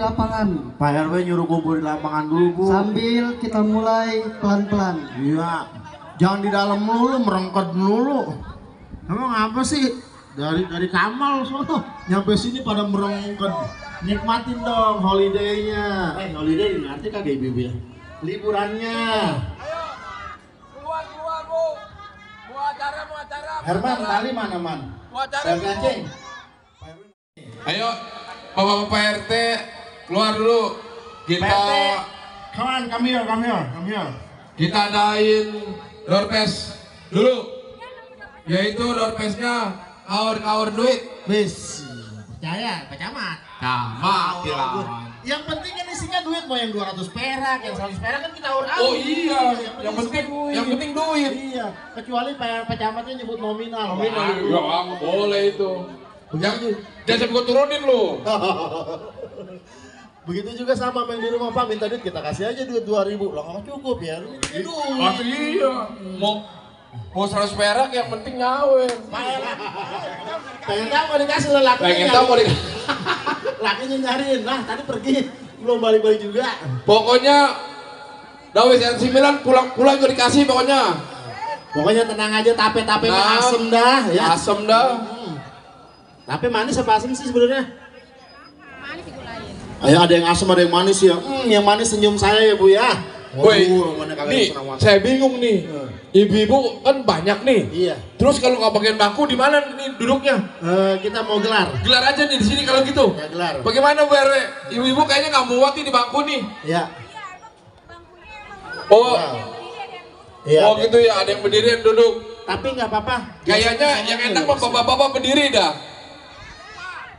lapangan. Pak RW nyuruh kumpul di lapangan dulu bu. Sambil kita mulai pelan-pelan. Iya. Jangan di dalam melulu, merengket melulu. Emang apa sih? Dari dari Kamal sono nyampe sini pada merengket. Nikmatin dong holiday-nya. Eh holiday ngerti kagak ibu ya? Liburannya. Keluar keluar bu. Mau acara mau acara. Herman tali mana man? Mau acara. Ayo bapak-bapak RT keluar dulu. Kita come on, come here, come here, come here. kita adain doorpass dulu. Yaitu doorpassnya kaur-kaur duit. Bis. Percaya, Pak Camat. Sama kilawan. Yang penting kan isinya duit mau yang 200 perak, yang 100 perak kan kita urut. Oh iya, yang penting yang penting duit. Iya, kecuali Pak Pak Camatnya nyebut nominal. Nominal. Ya boleh itu. Yang jangan gua turunin lu. Begitu juga sama yang di rumah Pak minta duit kita kasih aja duit 2000 Lah nggak cukup ya. Ini duit. Ah, iya. Mau mau 100 perak yang penting ngawin. Pengen tahu mau dikasih lah lakinya. Pengen tahu mau di Lakinya nyariin. Nah, tadi pergi belum balik-balik juga. Pokoknya Dawes RC Milan pulang-pulang juga dikasih pokoknya. Pokoknya tenang aja tape-tape Nah, asem dah ya. Asem dah. Tape manis apa asem sih sebenarnya? Ayo ada yang asam ada yang manis ya. Hmm, yang manis senyum saya ya bu ya. Woi, nih saya bingung nih. Ibu-ibu kan banyak nih. Iya. Terus kalau nggak bagian bangku di mana nih duduknya? Eh, kita mau gelar. Gelar aja nih di sini kalau gitu. Ya gelar. Bagaimana Bu RW? Ibu-ibu kayaknya nggak muat nih di bangku nih. Ya. Oh, Iya. oh gitu ya. Ada yang berdiri yang duduk. Tapi nggak apa-apa. Kayaknya yang enak mah bapak-bapak berdiri dah.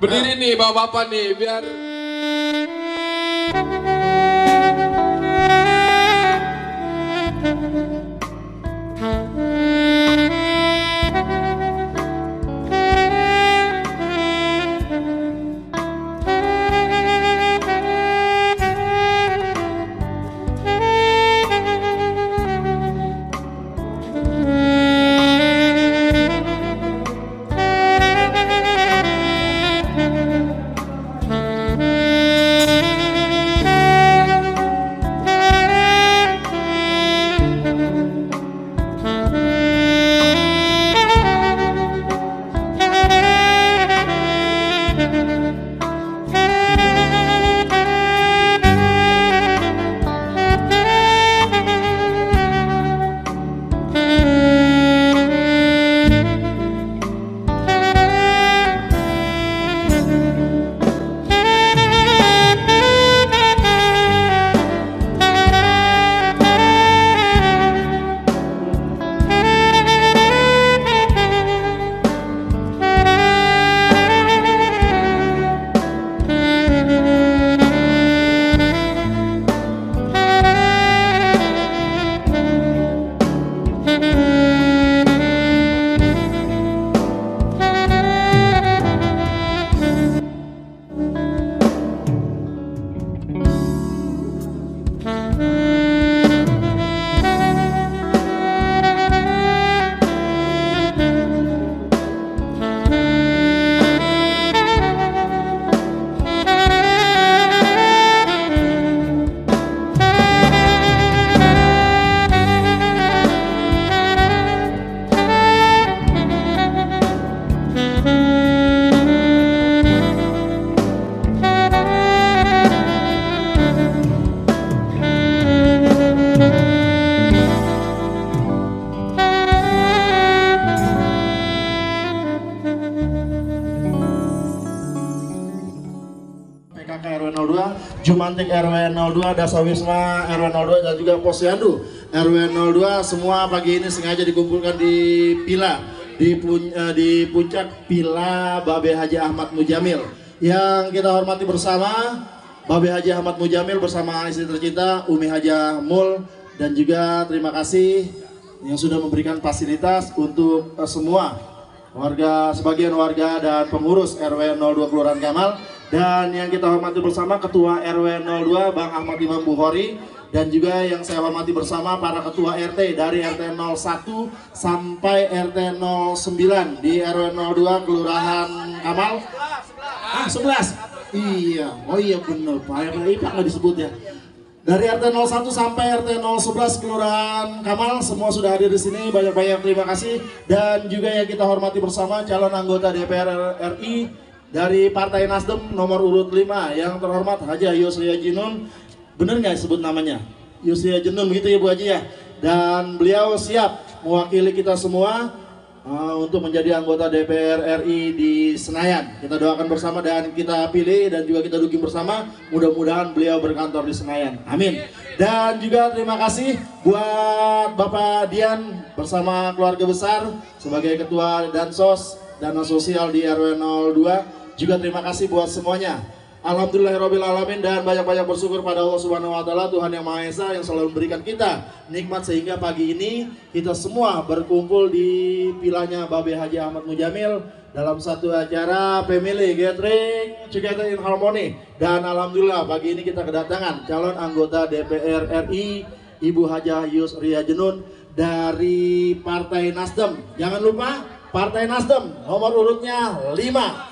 Berdiri nih bapak-bapak nih biar 02, Dasawisma RW 02 dan juga Posyandu RW 02 semua pagi ini sengaja dikumpulkan di Pila di, pun, eh, di puncak Pila Babe Haji Ahmad Mujamil. Yang kita hormati bersama Babe Haji Ahmad Mujamil bersama istri tercinta Umi Haja Mul. Dan juga terima kasih yang sudah memberikan fasilitas untuk eh, semua warga sebagian warga dan pengurus RW 02 Kelurahan Kamal dan yang kita hormati bersama Ketua RW 02 Bang Ahmad Imam Bukhari dan juga yang saya hormati bersama para ketua RT dari RT 01 sampai RT 09 di RW 02 Kelurahan Kamal. Ah, 11. Iya, oh iya bener, Pak RT IPA nggak disebut ya. Dari RT 01 sampai RT 011 Kelurahan Kamal semua sudah hadir di sini. Banyak-banyak terima kasih dan juga yang kita hormati bersama calon anggota DPR RI dari Partai Nasdem nomor urut 5 yang terhormat Haji Yusri Jinun. Bener nggak disebut namanya? Yusri Jinun gitu ya Bu Haji ya. Dan beliau siap mewakili kita semua uh, untuk menjadi anggota DPR RI di Senayan. Kita doakan bersama dan kita pilih dan juga kita dukung bersama. Mudah-mudahan beliau berkantor di Senayan. Amin. Dan juga terima kasih buat Bapak Dian bersama keluarga besar sebagai Ketua Dansos Dana Sosial di RW 02. Juga terima kasih buat semuanya. Alhamdulillahirrahmanirrahim dan banyak-banyak bersyukur pada Allah Subhanahu wa taala Tuhan yang Maha Esa yang selalu memberikan kita nikmat sehingga pagi ini kita semua berkumpul di pilahnya Babe Haji Ahmad Mujamil dalam satu acara family gathering together in harmony dan alhamdulillah pagi ini kita kedatangan calon anggota DPR RI Ibu Hajah Yus Ria Jenun dari Partai Nasdem. Jangan lupa Partai Nasdem nomor urutnya 5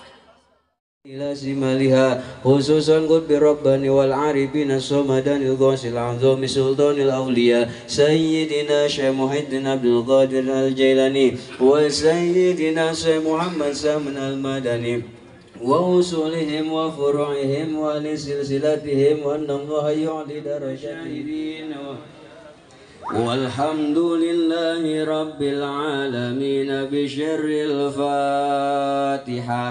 إلى شمالها خصوصا قطب رباني والعارفين الصمدان الغوث العظيم سلطان الأولياء سيدنا شيخ الدين عبد القادر الجيلاني وسيدنا شيخ محمد سامن المدني وأصولهم وفروعهم ولسلسلتهم وأن الله يعلي درجاتهم والحمد لله رب العالمين بشر الفاتحة.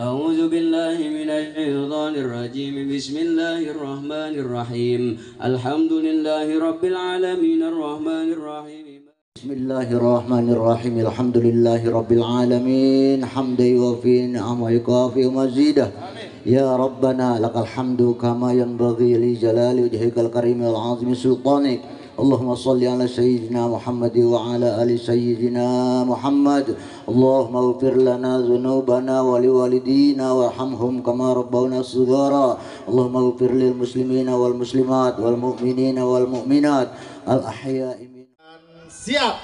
أعوذ بالله من الشيطان الرجيم. بسم الله الرحمن الرحيم. الحمد لله رب العالمين الرحمن الرحيم. بسم الله الرحمن الرحيم. الحمد لله رب العالمين. حمدا يوفي نعمه ويكافئ مزيده يا ربنا لك الحمد كما ينبغي لجلال وجهك الكريم والعظيم سلطانك. اللهم صل على سيدنا محمد وعلى ال سيدنا محمد اللهم اغفر لنا ذنوبنا ولوالدينا وارحمهم كما ربونا صغارا اللهم اغفر للمسلمين والمسلمات والمؤمنين والمؤمنات الاحياء من siap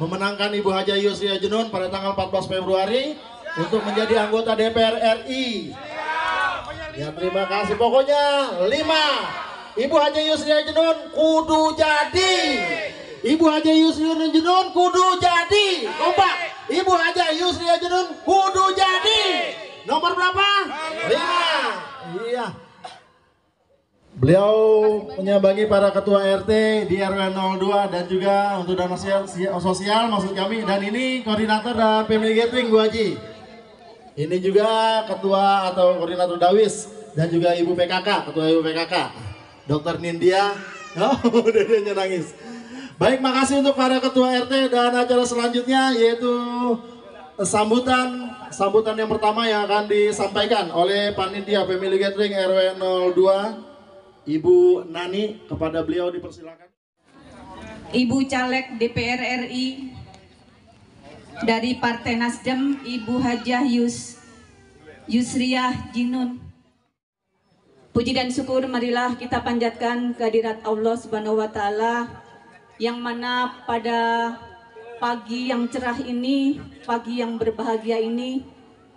memenangkan Ibu Haja Yusri Jenun pada tanggal 14 Februari untuk menjadi anggota DPR RI. Ya terima kasih pokoknya lima Ibu Haja Yusri Jenun kudu jadi. Ibu Haja Yusri Jenun kudu jadi. Kompak. Ibu Haja Yusri Jenun kudu jadi. Nomor berapa? Lima. Iya. Beliau menyambangi para ketua RT di RW 02 dan juga untuk dana sosial, sosial maksud kami dan ini koordinator dan family gathering Bu Haji. Ini juga ketua atau koordinator Dawis dan juga Ibu PKK, ketua Ibu PKK. Dokter Nindya. Oh, dia nangis. Baik, makasih untuk para ketua RT dan acara selanjutnya yaitu sambutan sambutan yang pertama yang akan disampaikan oleh panitia Family Gathering RW 02 Ibu Nani kepada beliau dipersilakan. Ibu Caleg DPR RI dari Partai Nasdem Ibu Hajah Yus Yusriah Jinun. Puji dan syukur marilah kita panjatkan kehadirat Allah Subhanahu wa taala yang mana pada pagi yang cerah ini, pagi yang berbahagia ini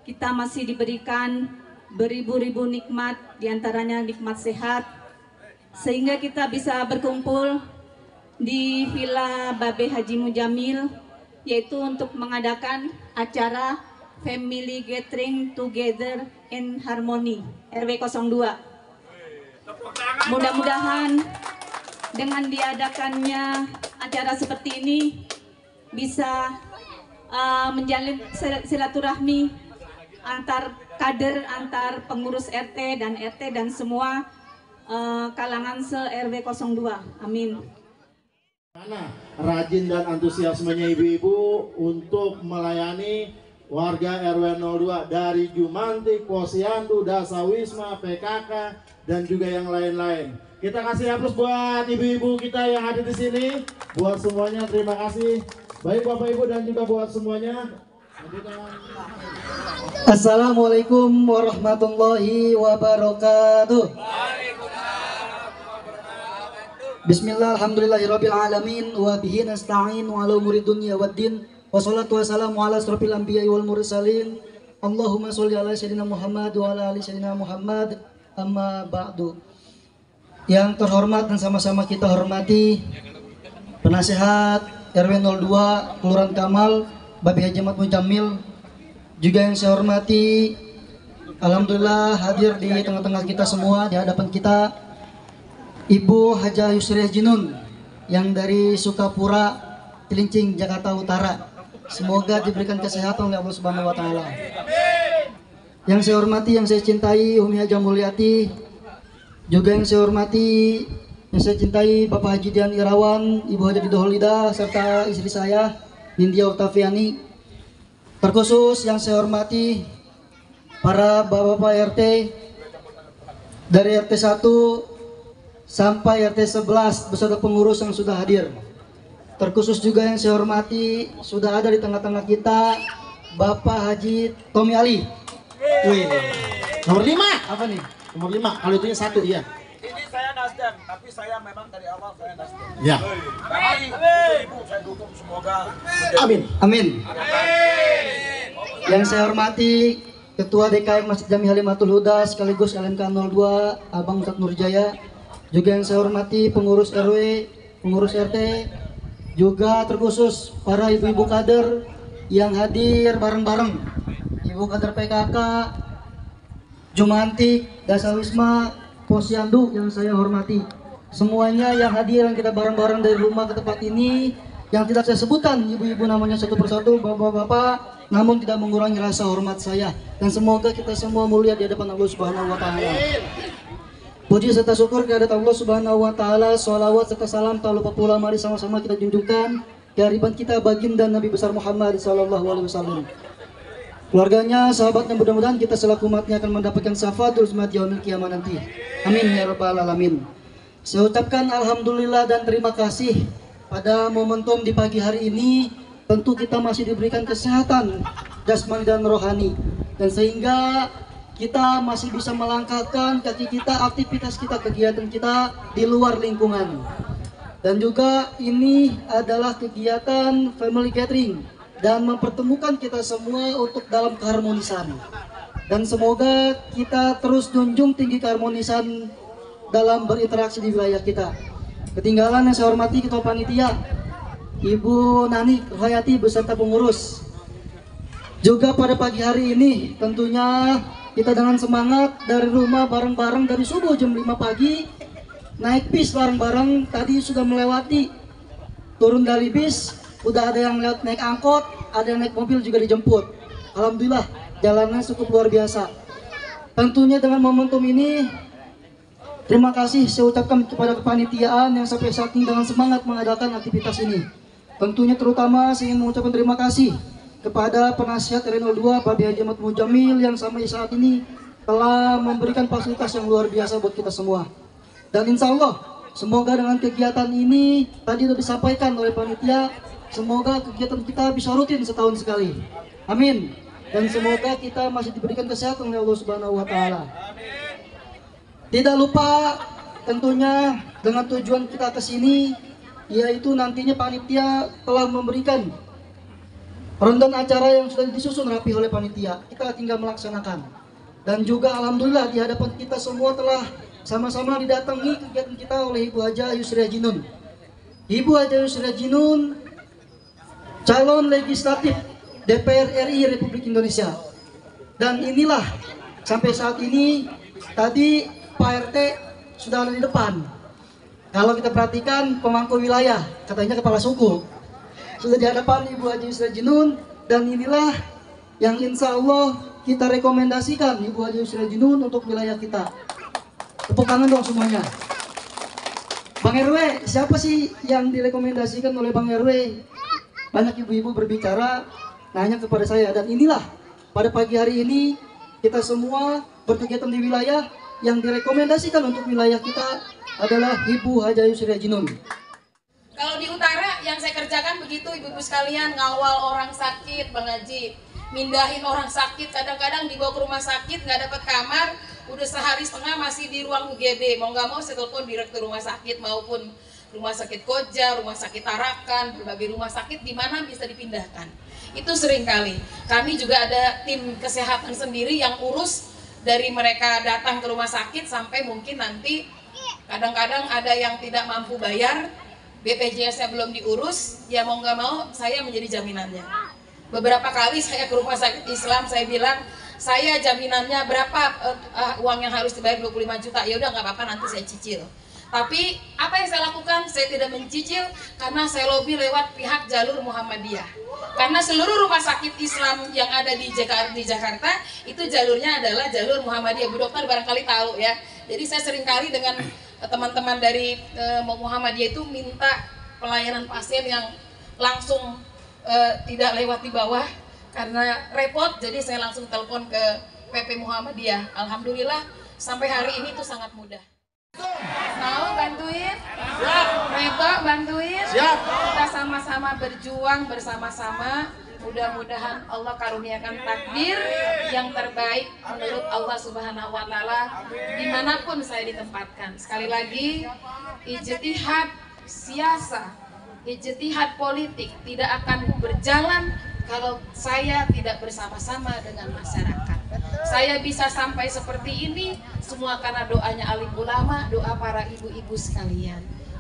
kita masih diberikan beribu-ribu nikmat di antaranya nikmat sehat sehingga kita bisa berkumpul di Villa Babe Haji Mujamil yaitu untuk mengadakan acara Family Gathering Together in Harmony RW 02. Mudah-mudahan dengan diadakannya acara seperti ini bisa uh, menjalin sil- silaturahmi antar kader antar pengurus RT dan RT dan semua eh, kalangan se RW 02. Amin. Mana rajin dan antusiasmenya ibu-ibu untuk melayani warga RW 02 dari Jumantik, Posyandu, Dasawisma, PKK dan juga yang lain-lain. Kita kasih aplaus buat ibu-ibu kita yang ada di sini. Buat semuanya terima kasih. Baik Bapak Ibu dan juga buat semuanya. Assalamualaikum warahmatullahi wabarakatuh. Bismillah, alhamdulillahirabbil alamin wa bihi nasta'in wa ala umuri dunya salatu wassalamu ala asrofil anbiya'i wal mursalin. Allahumma sholli ala sayyidina Muhammad wa ala ali sayyidina Muhammad. Amma ba'du. Yang terhormat dan sama-sama kita hormati penasehat RW 02 Kelurahan Kamal Babi Haji Ahmad Mujamil juga yang saya hormati Alhamdulillah hadir di tengah-tengah kita semua di hadapan kita Ibu Haja Yusriah Jinun yang dari Sukapura Cilincing Jakarta Utara semoga diberikan kesehatan oleh Allah Subhanahu wa taala. Yang saya hormati yang saya cintai Umi Haja Mulyati. Juga yang saya hormati yang saya cintai Bapak Haji Dian Irawan Ibu Haji Didoholida serta istri saya Nindya Octaviani terkhusus yang saya hormati para bapak-bapak RT dari RT 1 sampai RT 11 beserta pengurus yang sudah hadir. Terkhusus juga yang saya hormati sudah ada di tengah-tengah kita Bapak Haji Tommy Ali. Wih, Nomor 5. apa nih? Nomor 5. Kalau itunya satu iya. Ini saya Nasdem, tapi saya memang dari awal saya Nasdem. Ya. Tapi ibu saya dukung semoga Amin. Amin. Yang saya hormati Ketua DKM Masjid Jami Halimatul Huda sekaligus LMK 02 Abang Ustadz Nurjaya. Juga yang saya hormati pengurus RW, pengurus RT, juga terkhusus para ibu-ibu kader yang hadir bareng-bareng. Ibu kader PKK, Jumantik, Dasawisma, Posyandu yang saya hormati. Semuanya yang hadir yang kita bareng-bareng dari rumah ke tempat ini yang tidak saya sebutkan ibu-ibu namanya satu persatu, bapak-bapak, namun tidak mengurangi rasa hormat saya dan semoga kita semua mulia di hadapan Allah Subhanahu wa taala. Puji serta syukur kehadirat Allah Subhanahu wa taala, salawat serta salam tak lupa pula mari sama-sama kita junjungkan kehadiran kita baginda Nabi besar Muhammad sallallahu alaihi wasallam. Keluarganya, sahabatnya mudah-mudahan kita selaku umatnya akan mendapatkan syafaat uzmat yaumil kiamat nanti. Amin ya rabbal alamin. Saya ucapkan alhamdulillah dan terima kasih pada momentum di pagi hari ini tentu kita masih diberikan kesehatan jasmani dan rohani dan sehingga kita masih bisa melangkahkan kaki kita aktivitas kita kegiatan kita di luar lingkungan. Dan juga ini adalah kegiatan family gathering dan mempertemukan kita semua untuk dalam keharmonisan. Dan semoga kita terus junjung tinggi keharmonisan dalam berinteraksi di wilayah kita. Ketinggalan yang saya hormati ketua panitia Ibu Nani Rohayati beserta pengurus. Juga pada pagi hari ini tentunya kita dengan semangat dari rumah bareng-bareng dari subuh jam 5 pagi naik bis bareng-bareng. Tadi sudah melewati turun dari bis udah ada yang lewat naik angkot ada yang naik mobil juga dijemput. Alhamdulillah jalannya cukup luar biasa. Tentunya dengan momentum ini terima kasih saya ucapkan kepada kepanitiaan yang sampai saat ini dengan semangat mengadakan aktivitas ini. Tentunya terutama saya ingin mengucapkan terima kasih kepada penasihat RN02 Pak Haji Ahmad Mujamil yang sampai saat ini telah memberikan fasilitas yang luar biasa buat kita semua. Dan insya Allah semoga dengan kegiatan ini tadi sudah disampaikan oleh panitia, semoga kegiatan kita bisa rutin setahun sekali. Amin. Dan semoga kita masih diberikan kesehatan oleh Allah Subhanahu wa taala. Tidak lupa tentunya dengan tujuan kita ke sini yaitu nantinya panitia telah memberikan Rundown acara yang sudah disusun rapi oleh panitia, kita tinggal melaksanakan. Dan juga alhamdulillah di hadapan kita semua telah sama-sama didatangi kegiatan kita oleh Ibu Haja Yusria Jinun. Ibu Haja Yusria Jinun calon legislatif DPR RI Republik Indonesia. Dan inilah sampai saat ini tadi Pak RT sudah ada di depan. Kalau kita perhatikan pemangku wilayah, katanya kepala suku sudah di hadapan Ibu Haji Yusra Jinun dan inilah yang insya Allah kita rekomendasikan Ibu Haji Yusri Junun untuk wilayah kita. Tepuk tangan dong semuanya. Bang RW, siapa sih yang direkomendasikan oleh Bang RW? Banyak ibu-ibu berbicara, nanya kepada saya. Dan inilah, pada pagi hari ini, kita semua berkegiatan di wilayah yang direkomendasikan untuk wilayah kita adalah Ibu Haji Yusri Junun. Kalau di utara yang saya kerjakan begitu ibu-ibu sekalian ngawal orang sakit Bang Haji mindahin orang sakit kadang-kadang dibawa ke rumah sakit nggak dapat kamar udah sehari setengah masih di ruang UGD mau nggak mau saya telepon direktur rumah sakit maupun rumah sakit Koja, rumah sakit Tarakan, berbagai rumah sakit di mana bisa dipindahkan. Itu sering kali. Kami juga ada tim kesehatan sendiri yang urus dari mereka datang ke rumah sakit sampai mungkin nanti kadang-kadang ada yang tidak mampu bayar, BPJS-nya belum diurus, ya mau nggak mau saya menjadi jaminannya. Beberapa kali saya ke rumah sakit Islam, saya bilang, saya jaminannya berapa uh, uh, uang yang harus dibayar 25 juta, ya udah nggak apa-apa nanti saya cicil. Tapi apa yang saya lakukan? Saya tidak mencicil karena saya lobby lewat pihak jalur Muhammadiyah. Karena seluruh rumah sakit Islam yang ada di Jakarta, di Jakarta itu jalurnya adalah jalur Muhammadiyah. Bu dokter barangkali tahu ya. Jadi saya sering kali dengan teman-teman dari uh, Muhammadiyah itu minta pelayanan pasien yang langsung uh, tidak lewat di bawah karena repot. Jadi saya langsung telepon ke PP Muhammadiyah. Alhamdulillah sampai hari ini itu sangat mudah. Mau bantuin? Siap. Reto bantuin? Siap. Kita sama-sama berjuang bersama-sama. Mudah-mudahan Allah karuniakan takdir yang terbaik menurut Allah Subhanahu wa taala di mana pun saya ditempatkan. Sekali lagi, ijtihad siasa, ijtihad politik tidak akan berjalan kalau saya tidak bersama-sama dengan masyarakat. Saya bisa sampai seperti ini semua karena doanya alim ulama, doa para ibu-ibu sekalian.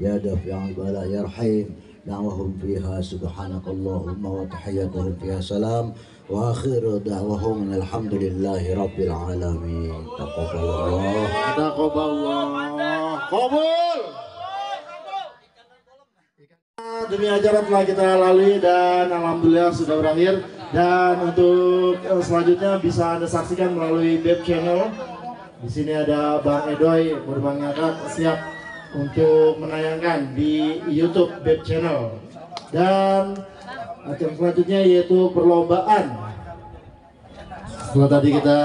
يا دافع البلاء يا رحيم دعوهم فيها سبحانك اللهم وتحياتهم فيها سلام وآخر دعوهم أن الحمد لله رب العالمين تقبل الله Taqabballah. Qabul. Demi ajaran telah kita lalui dan alhamdulillah sudah berakhir dan untuk eh, selanjutnya bisa anda saksikan melalui web channel. Di sini ada Bang Edoy bermangakat siap untuk menayangkan di YouTube web channel dan ajang selanjutnya yaitu perlombaan. Setelah tadi kita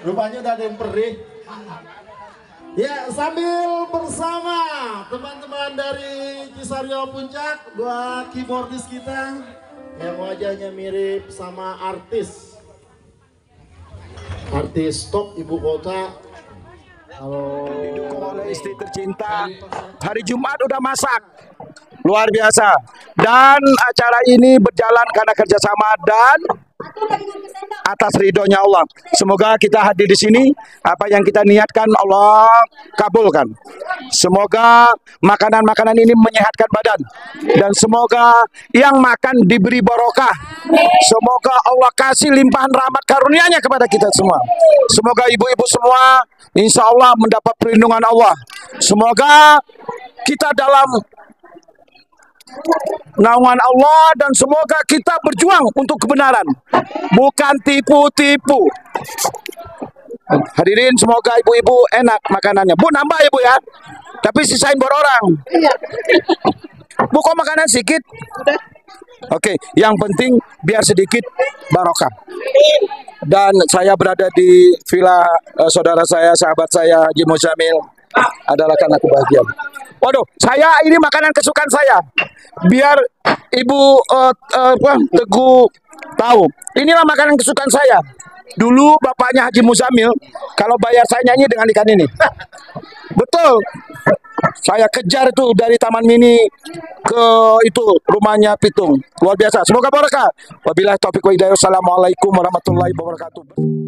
Rupanya udah ada yang perih. Ya, sambil bersama teman-teman dari Cisario Puncak, dua keyboardis kita yang wajahnya mirip sama artis. Artis top ibu kota. Kalau oleh istri tercinta. Hari Jumat udah masak. Luar biasa. Dan acara ini berjalan karena kerjasama dan atas ridhonya Allah. Semoga kita hadir di sini. Apa yang kita niatkan Allah kabulkan. Semoga makanan-makanan ini menyehatkan badan. Dan semoga yang makan diberi barokah. Semoga Allah kasih limpahan rahmat karunia-Nya kepada kita semua. Semoga ibu-ibu semua insya Allah mendapat perlindungan Allah. Semoga kita dalam naungan Allah dan semoga kita berjuang untuk kebenaran. Bukan tipu-tipu. Hadirin semoga ibu-ibu enak makanannya. Bu nambah ibu ya. Tapi sisain buat orang. Bu kok makanan sedikit? Oke yang penting biar sedikit barokah. Dan saya berada di villa eh, saudara saya sahabat saya Haji Muzamil adalah karena kebahagiaan Waduh, saya ini makanan kesukaan saya. Biar Ibu eh, apa, Teguh tahu. Inilah makanan kesukaan saya. Dulu bapaknya Haji Muzamil, kalau bayar saya nyanyi dengan ikan ini. Betul. Saya kejar itu dari Taman Mini ke itu rumahnya Pitung. Luar biasa. Semoga berkah. Wabillahi taufiq wa hidayah. Assalamualaikum warahmatullahi wabarakatuh.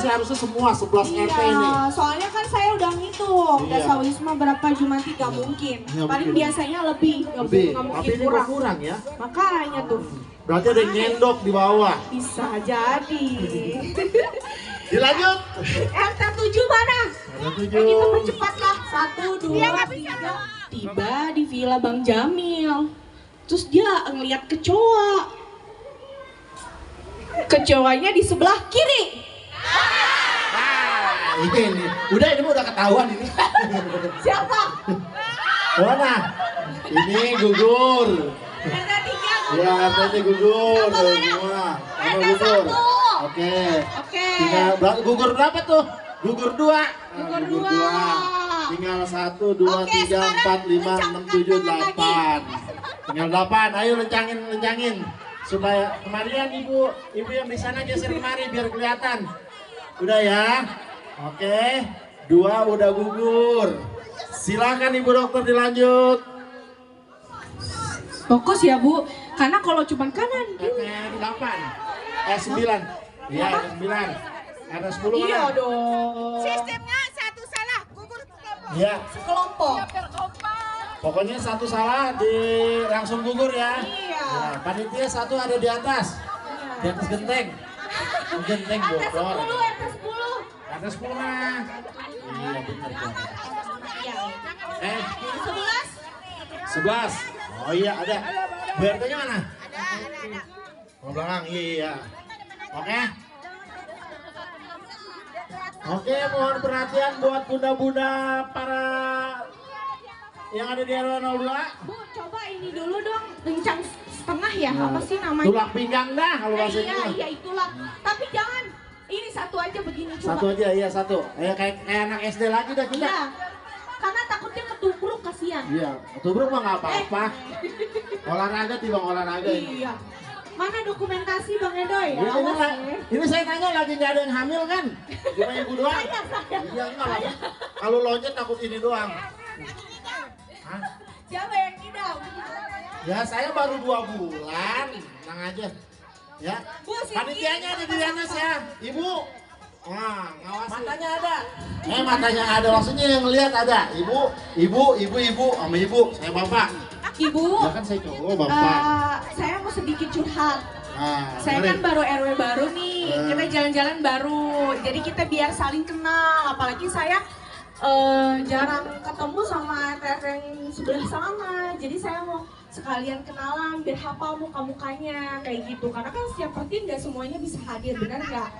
Seharusnya semua 11 RT ini. Iya, soalnya kan saya udah ngitung Iya. dasar wisma berapa Jumanti gak mungkin. Nggak Paling mungkin. biasanya lebih, gak, Lebih. nggak Tapi mungkin ini kurang. kurang ya. Makanya tuh Berarti ada yang nyendok di bawah. bisa jadi. Dilanjut. RT 7 mana? Eh, tujuh. kita percepatlah. Satu, dua, tiga. Tiba di villa Bang Jamil. Terus dia ngeliat kecoa. Kecoanya di sebelah kiri. Nah, ini. Udah ini udah ketahuan ini. Siapa? Mana? Ini gugur. RT 3. Ya, RT gugur. Semua. Sama gugur. Oke. Oke. Tinggal gugur berapa tuh? Gugur dua. Gugur Gugur dua. Tinggal satu, dua, Oke, tiga, empat, lima, enam, tujuh, delapan. Tinggal delapan. Ayo lencangin, lencangin. Supaya kemarian ibu, ibu yang di sana geser kemari biar kelihatan. Udah ya. Oke. Dua udah gugur. Silakan ibu dokter dilanjut. Fokus ya Bu, karena kalau cuma kanan. RT delapan. Eh sembilan. Iya, ada sembilan. Ada sepuluh Iya mana? dong. Sistemnya satu salah, gugur kelompok. Iya. Kelompok. Pokoknya satu salah di langsung gugur ya. Iya. Ya, panitia satu ada di atas. Di atas genteng. Genteng RT bocor. 10, RT 10. Atas sepuluh mah. Iya benar. Eh, 11. sebelas. Oh iya ada. BRT-nya mana? Oh belakang, iya iya. Oke. Oke, mohon perhatian buat bunda-bunda para yang ada di RW 02. Bu, coba ini dulu dong, kencang setengah ya, apa sih namanya? Tulang pinggang dah kalau Eh, bahasa iya, iya itulah. Tapi jangan, ini satu aja begini coba. Satu aja, iya satu. Eh kayak kayak anak SD lagi dah kita. Iya. Karena takutnya ketubruk kasihan. Iya, tubruk mah nggak apa-apa. Olahraga timbang olahraga ini. Iya. Mana dokumentasi Bang Edoy? Ini, ini, Awas la- ya. ini saya tanya lagi nggak ada yang hamil kan? Cuma ibu doang. Saya, saya. Iya enggak lah. Kalau loncat takut ini doang. Hah? Siapa yang ngidam? Ya saya baru dua bulan, tenang aja. Ya. Bu. Panitianya ada di atas ya, ibu. Wah, ngawasi. Matanya ada. Eh matanya ada, maksudnya yang lihat ada. Ibu, ibu, ibu, ibu, sama ibu, saya bapak. Ibu, Ya kan saya cowok bapak. eh, saya mau sedikit curhat. Nah, Saya kan dengerin. baru RW baru nih, Eh. kita jalan-jalan baru. Jadi kita biar saling kenal, apalagi saya eh, jarang ketemu sama RT yang sebelah sana. Jadi saya mau sekalian kenalan, biar hafal muka-mukanya kayak gitu. Karena kan setiap party nggak semuanya bisa hadir, benar nggak?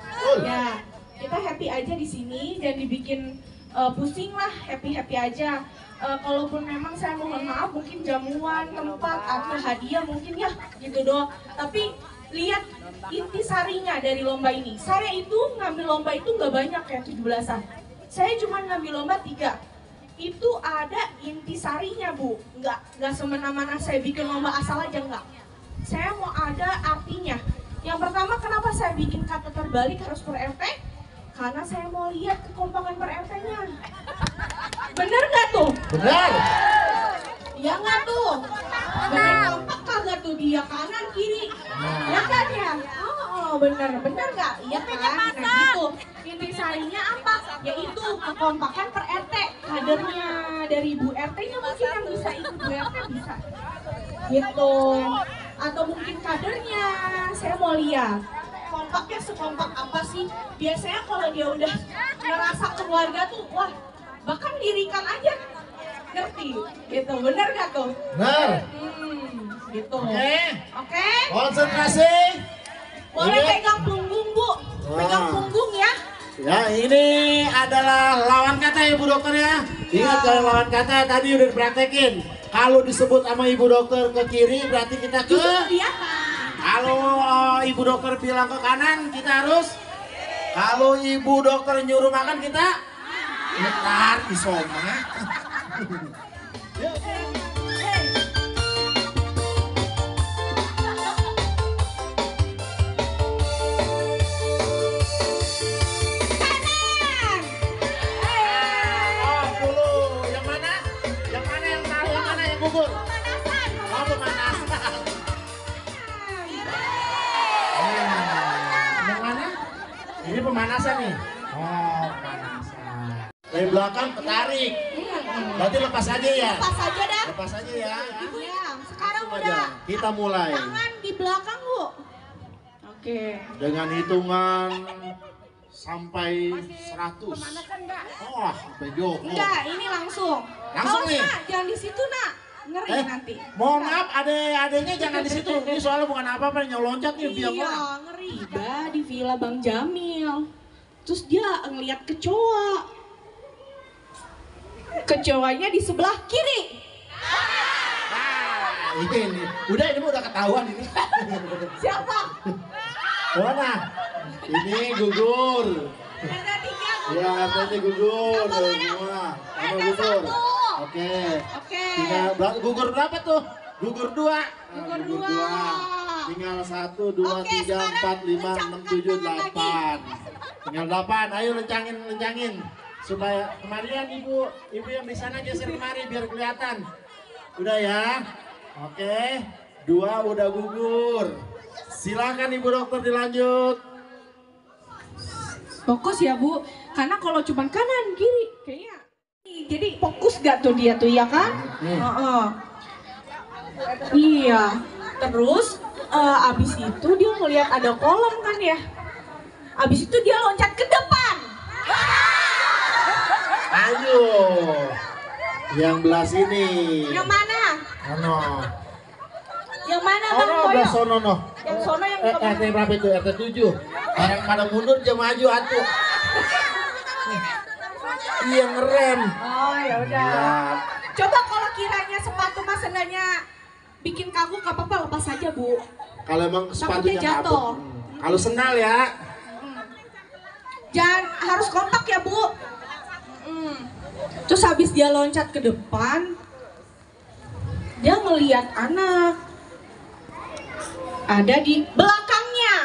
Ya, kita happy aja di sini dan dibikin eh, pusing lah, happy-happy aja. Eh, kalaupun memang saya mohon maaf mungkin jamuan, tempat, atau hadiah mungkin ya gitu doang. Tapi lihat inti sarinya dari lomba ini. Saya itu ngambil lomba itu nggak banyak ya 17-an. Saya cuma ngambil lomba tiga. Itu ada inti sarinya bu. Nggak nggak semena-mena saya bikin lomba asal aja nggak. Saya mau ada artinya. Yang pertama kenapa saya bikin kata terbalik harus per RT? Karena saya mau lihat kekompakan per RT-nya. Bener nggak tuh? Benar. Iya nggak tuh? Bener kompak kagak tuh dia kanan kiri? Ya kan ya? Oh, oh bener bener nggak? Iya kan? Nah gitu. Intisarinya apa? Yaitu kekompakan per RT. Kadernya dari Bu RT-nya mungkin yang bisa ikut Bu RT bisa. Gitu. Atau mungkin kadernya. Saya mau lihat. Kompaknya sekompak apa sih? Biasanya kalau dia udah ngerasa keluarga tuh, wah bahkan dirikan aja ngerti gitu bener gak tuh Benar. hmm, gitu Oke. oke Konsentrasi. Boleh pegang punggung bu pegang Wah. punggung ya Ya ini adalah lawan kata ya, ibu dokter ya. Ingat kalau lawan kata tadi udah dipraktekin. Kalau disebut sama ibu dokter ke kiri berarti kita ke. Kalau uh, ibu dokter bilang ke kanan kita harus. Kalau ibu dokter nyuruh makan kita. Ntar isoma. belakang ketarik. Berarti lepas aja ya. pas aja dah Lepas aja ya. ibu ya sekarang Langsung udah aja. Kita mulai tangan di belakang bu oke dengan hitungan sampai 100. Oh, sampai joko. enggak ini langsung Langsung nih. Nak, jangan di situ nak ngeri Eh, nanti mohon maaf adek-adeknya jangan di situ. Ini soalnya bukan apa-apa nyeloncat nih biar iya ngeri tiba di villa bang Jamil terus dia ngeliat kecoa kecoanya di sebelah kiri Ah, ini, udah ini udah ketahuan ini. siapa Mana? Ini gugur. Tiga Ya, artinya gugur semua. Sama gugur. Oke. oke Tinggal gugur berapa tuh? Gugur dua. Gugur Ah, dua. Tinggal satu, dua, Oke, tiga, empat, lima, enam, tujuh, delapan. Tinggal delapan. Ayo lencangin, lencangin. Supaya kemarian ibu, ibu yang di sana geser kemari biar kelihatan. Udah ya. Oke. Dua udah gugur. Silakan ibu dokter dilanjut. fokus ya bu karena kalau cuman kanan kiri kayaknya jadi fokus gak tuh dia tuh ya kan Heeh. iya terus eh, abis itu dia ngeliat ada kolam kan ya abis itu dia loncat ke depan Ayo. Yang belah sini. yang mana Ono. yang mana Oh, bang Boyo belah sono no. yang sono yang Eh, RT berapa itu? RT 7. Orang pada mundur dia maju atuh. Iya ngerem. oh ya udah Ya, coba kalau kiranya sepatu mas sendalnya bikin kaku gak apa-apa lepas aja bu kalau emang sepatunya jatuh. Hmm. Kalau sendal ya. Jangan harus kompak ya bu. Mm. Terus habis dia loncat ke depan, dia ngeliat anak ada di belakangnya.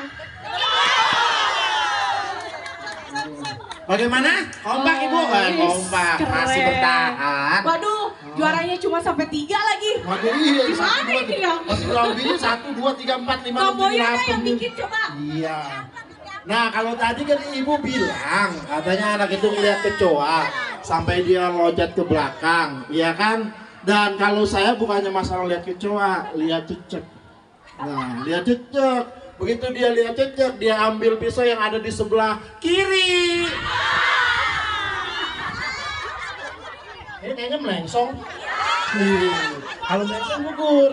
Bagaimana? Kompak ibu? Eh, Wis, kompak. Masih bertahan. Waduh, juaranya cuma sampai tiga lagi. Waduh iya. Gimana satu, dua, ini ya? Masih kurang satu, dua, tiga, empat, lima, enam, tujuh, delapan. yang bikin coba. Iya. Nah kalau tadi kan ibu bilang katanya anak itu ngeliat kecoa sampai dia loncat ke belakang, iya kan? Dan kalau saya bukannya masalah lihat kecoa, lihat cecek. Nah, lihat cecek. Begitu dia lihat cecek, dia ambil pisau yang ada di sebelah kiri. Ini kayaknya melengsong. Kalau melengsong gugur.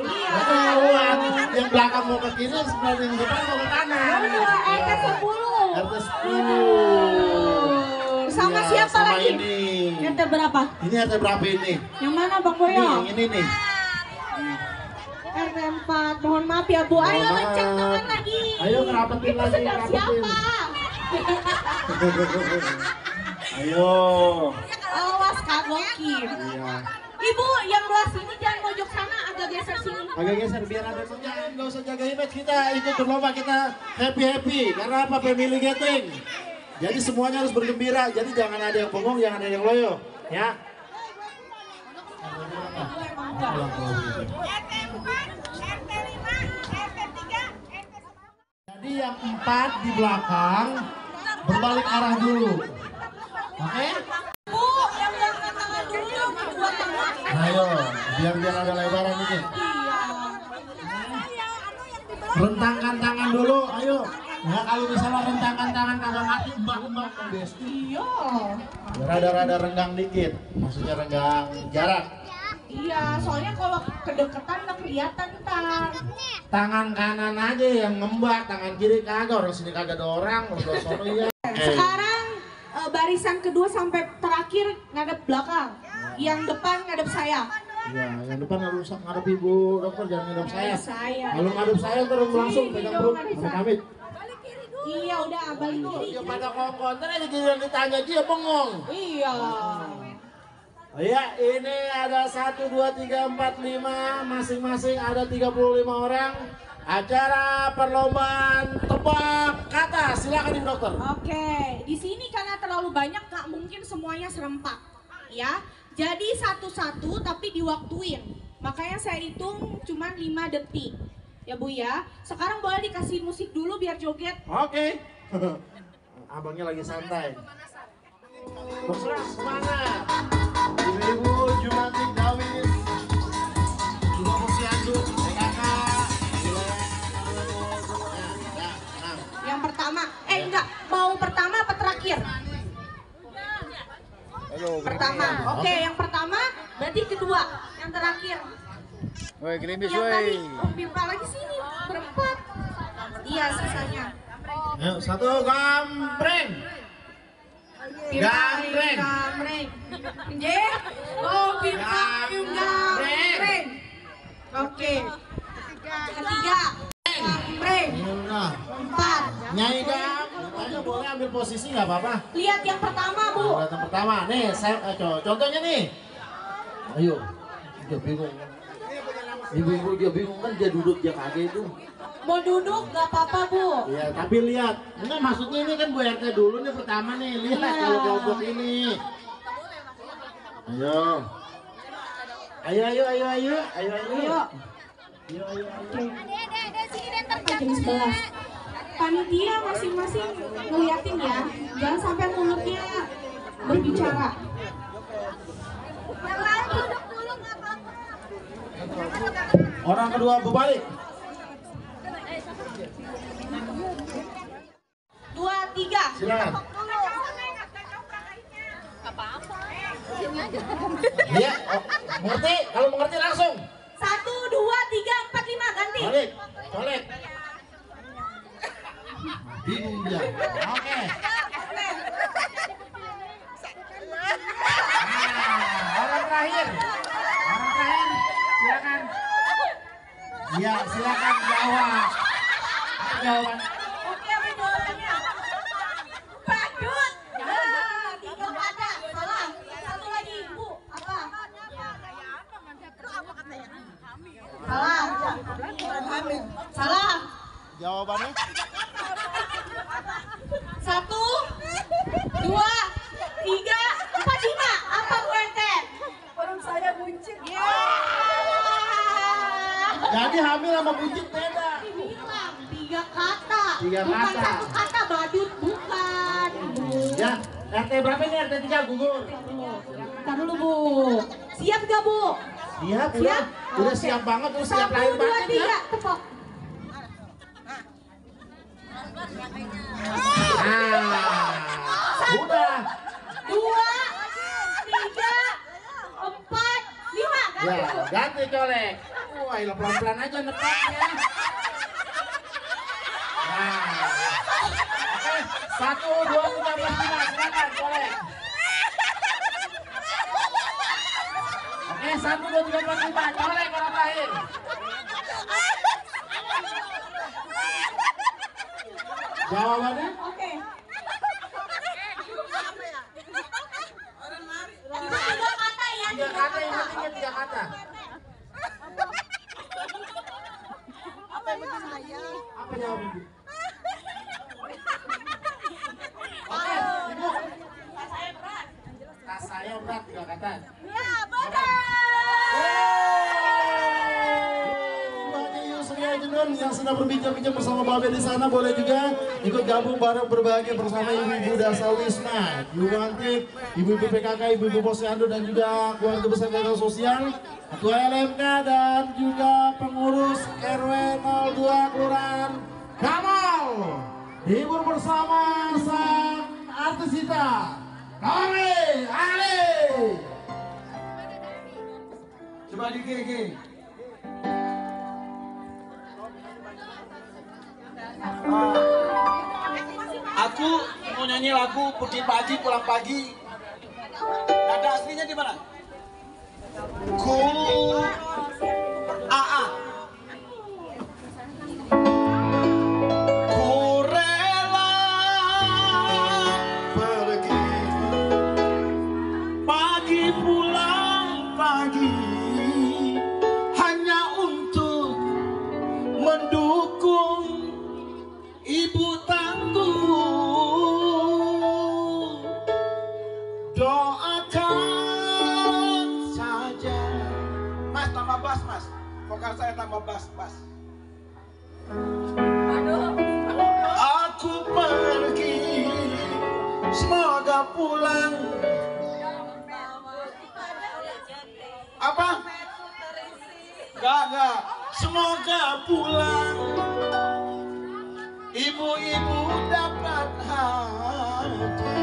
Yang belakang mau ke kiri, sebelah yang depan mau ke kanan. Dua RT 10. RT 10. Sama Iya, siapa sama lagi? ini. RT berapa? Ini RT berapa ini? Yang mana Bang Boyo? yang ini nih. RT 4. Mohon maaf ya Bu. Ayo Mohon maaf. tangan lagi. Ayo ngerapetin lagi, sedang siapa? Ayo. Awas kagokin. Iya. Ibu yang belah sini jangan mojok sana agak geser sini. Agak geser biar ada kerjaan, nggak usah jaga image kita ikut berlomba kita happy happy karena apa family getting. Jadi semuanya harus bergembira. Jadi jangan ada yang bengong, jangan ada yang loyo, ya. Jadi yang empat di belakang berbalik arah dulu. Oke? Ayo, biar biar ada lebaran dikit. Rentangkan tangan dulu, ayo. Ya kalau misalnya rentangkan tangan kagak mati, mbak-mbak besti. Iya. Rada-rada renggang dikit, maksudnya renggang jarak. Iya, soalnya kalau kedekatan nggak kelihatan ntar. Tangan kanan aja yang ngembak, tangan kiri kagak. Orang sini kagak ada orang, sono ya. Sekarang eh, barisan kedua sampai terakhir ngadep belakang. Yang depan ngadep saya. Iya, yang depan harus ngadep ibu dokter jangan ngadep saya. Saya. Kalau ngadep saya terus langsung pegang perut, amit amit. Iya, udah balik kiri. Ya pada kongkon, aja giliran ditanya dia bengong. Iya. Iya, ini ada 1, 2, 3, 4, 5 Masing-masing ada 35 orang Acara perlombaan tebak kata Silakan Ibu Dokter Oke, di sini karena terlalu banyak nggak mungkin semuanya serempak, ya. Jadi satu-satu tapi diwaktuin. Makanya saya hitung cuma 5 detik. Ya Bu ya. Sekarang boleh dikasih musik dulu biar joget. Oke Abangnya lagi santai Berserah semangat Ibu-ibu Jumatik Pertama. Oke, yang pertama berarti kedua, yang terakhir. Woi, gerimis Yang tadi, woi. oh, Bimpa lagi sini, berempat. Iya, sisanya. Yuk, satu gambreng Gambreng. Gambreng. Nje. Oh, Bimpa gambreng. Oke. Ketiga. Gambreng. Nah, Empat. Nyai Tanya boleh ambil posisi nggak apa-apa Lihat yang pertama, Bu. Nah, datang pertama, nih, saya, eh, co- contohnya nih. Ayo, dia bingung. Ibu-ibu dia bingung kan dia duduk dia kaget itu. Mau duduk nggak apa-apa, Bu. Iya, tapi lihat. Enggak maksudnya ini kan Bu RT dulu nih pertama nih. Lihat Iya. kalau kelompok ini. Ayo. Ayo, ayo, ayo, ayo, ayo, ayo. Ayo. Ayo, ayo, ayo. Jam 11. Panitia masing-masing ngeliatin ya. Jangan sampai mulutnya berbicara. Orang kedua berbalik. Dua, tiga. Silakan. Iya, oh, mengerti? Kalau mengerti langsung. Satu, dua, tiga, empat, lima. Ganti. Balik, balik. Bingung dia. Oke. Nah, orang terakhir. Orang terakhir, silakan. Iya, silakan jawab. Jawaban. Nah? Salah. Salah. Jawabannya? Satu, dua, tiga, empat, lima. Apa Bu RT? Perut saya buncit. Ya. Jadi hamil sama buncit beda. Bilang tiga kata. Tiga bukan kata. satu kata badut, bukan. Bu. Ya, RT berapa ini RT 3 gugur? Ntar dulu Bu. Siap gak Bu? Siap, udah. Udah Oke. siap banget, udah siap Satu, lahir dua, batin tiga, ya. tepok. Nah, udah. Dua, tiga, empat, lima. Ganti Ya, ganti colek. Wah, ilah pelan-pelan aja nepaknya. Nah. Oke, satu, dua, tiga, empat, lima. Silakan colek. Oke, satu, dua, tiga, empat, lima. Colek orang terakhir. Jawabannya? Oke. Tiga kata ya. Tiga kata yang pentingnya tiga kata. Apa jawaban Ibu? Oke, Ibu. Tas saya berat tiga kata. Ya, benar. Yang sedang berbincang-bincang bersama Babe di sana boleh juga ikut gabung bareng berbahagia bersama Ibu-Ibu Dasa Wisma, Ibu Antik, Ibu-Ibu PKK, Ibu-Ibu Posyandu dan juga keluarga besar Kementerian Sosial, Ketua LMK dan juga pengurus RW 02 Kelurahan Kamal. Hibur bersama sang artis kita, kami Ali. Coba di kiri. Aku mau nyanyi lagu pergi pagi pulang pagi. Ada aslinya di mana? Ku vokal saya tambah bass aku pergi semoga pulang. Apa? Enggak enggak semoga pulang. Ibu-ibu dapat hadiah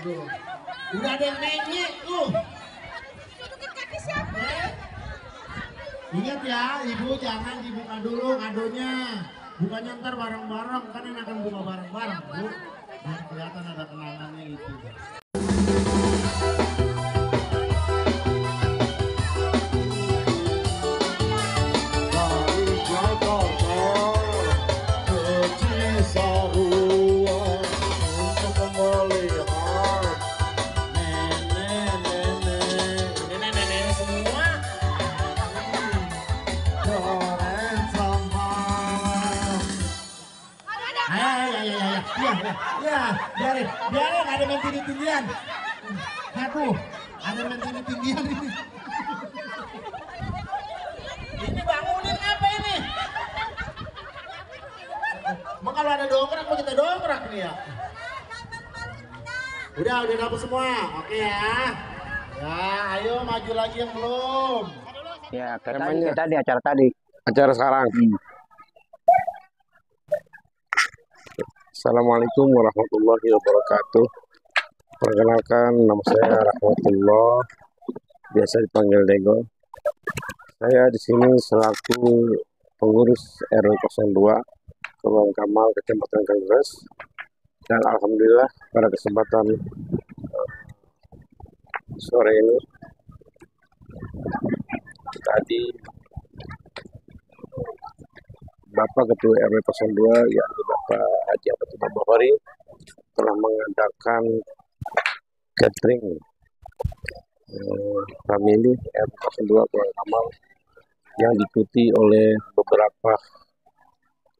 aduh. Udah ada yang nengek tuh. Eh, Ingat ya, ibu jangan dibuka dulu kadonya. Bukanya ntar bareng-bareng, kan enakan buka bareng-bareng, bu. Biar kelihatan ada kenangannya gitu. Ya, ya, biarin, biarin, ada main tinggi-tinggian. Aduh, ada main tinggi-tinggian ini. Ini bangunin apa ini? Emang kalau ada dongkrak, mau kita dongkrak nih ya? Udah, udah dapet semua, oke ya. Ya, ayo maju lagi yang belum. Ya, tadi, kayak tadi acara tadi. acara sekarang. Assalamualaikum warahmatullahi wabarakatuh. Perkenalkan nama saya Rahmatullah, biasa dipanggil Dego. Saya di sini selaku pengurus RW 02 Kebang Kamal Kecamatan Kangres dan alhamdulillah pada kesempatan eh, sore ini tadi Bapak Ketua RW 02 yakni Bahari telah mengadakan catering eh, family RW 02 Kurang Kamal yang diikuti oleh beberapa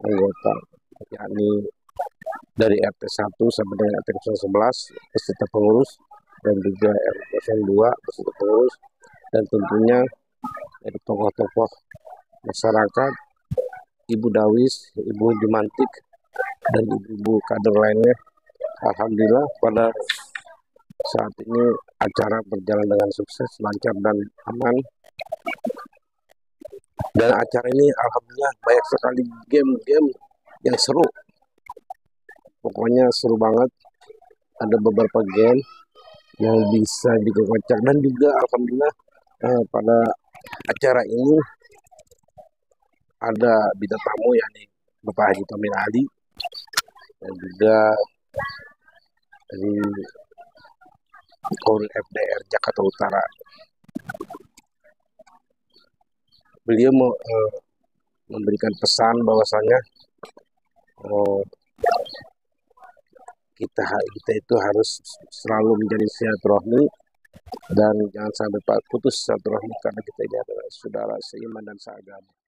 anggota yakni dari RT 1 sampai dengan RT 11 beserta pengurus dan juga RW 02 beserta pengurus dan tentunya dari tokoh-tokoh masyarakat Ibu Dawis, Ibu Dimantik, dan ibu-ibu kader lainnya. Alhamdulillah pada saat ini acara berjalan dengan sukses, lancar dan aman. Dan acara ini alhamdulillah banyak sekali game-game yang seru. Pokoknya seru banget. Ada beberapa game yang bisa dikocak dan juga alhamdulillah eh, pada acara ini ada bintang tamu yakni Bapak Haji Tomil Ali dan juga dari Korul FDR Jakarta Utara. Beliau mau eh, memberikan pesan bahwasanya eh, kita kita itu harus selalu menjadi silaturahmi dan jangan sampai putus silaturahmi karena kita ini adalah saudara seiman dan seagama.